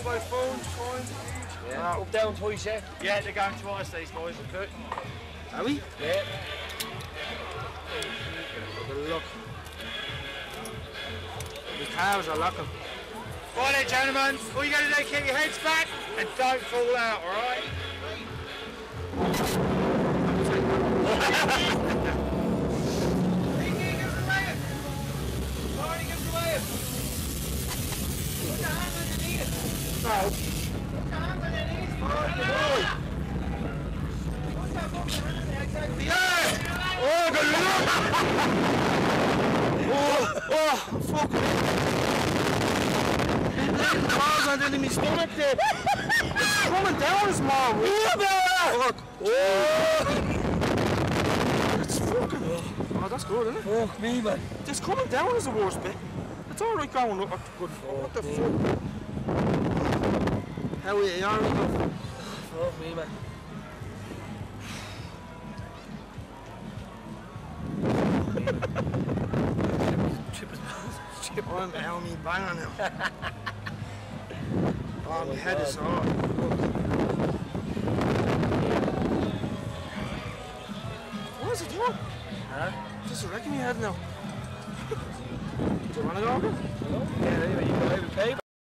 about phones, coins, Yeah. Up, down, twice, yeah? Yeah, they're going twice, these boys. Good. Are we? Yeah. Look. The cars are locking. Right then, gentlemen, all you gotta do is keep your heads back and don't fall out, alright? Oh, good luck! oh, oh, fuck. Car's under my stomach there. It's coming down as more. Fuck. Oh. It's fucking. Oh, that's good, isn't it? Fuck me, man. Just coming down is the worst bit. It's alright going up. Good. What the fuck? How are you? You alright? Fuck me, man. I'm out me banger now. oh, my head is sore. What is it doing? Huh? Just a wreck in my head now. Do you want to go over? Yeah, anyway, you go over pay.